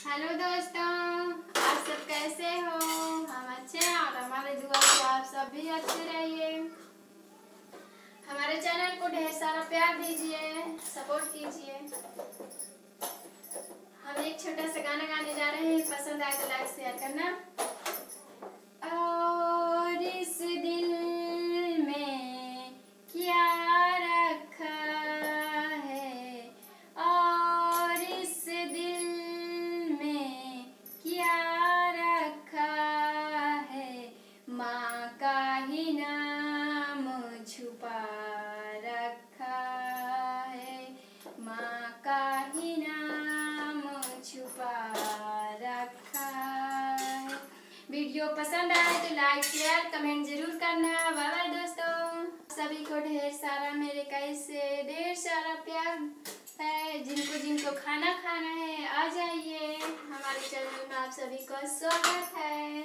Hello दोस्तों, आप सब कैसे हो? हम अच्छे हैं और हमारे दुआ से आप सब भी अच्छे रहिए। हमारे चैनल को ढेर सारा प्यार दीजिए, सपोर्ट कीजिए। हम एक छोटा सा गाना गाने जा रहे हैं, पसंद आए तो लाइक, शेयर करना। वीडियो पसंद आए तो लाइक शेयर कमेंट ज़रूर करना। बाय बाय दोस्तों। सभी को ढेर सारा, मेरे कैसे ढेर सारा प्यार है। जिनको जिनको खाना खाना है, आ जाइए। हमारे चैनल में आप सभी का स्वागत है।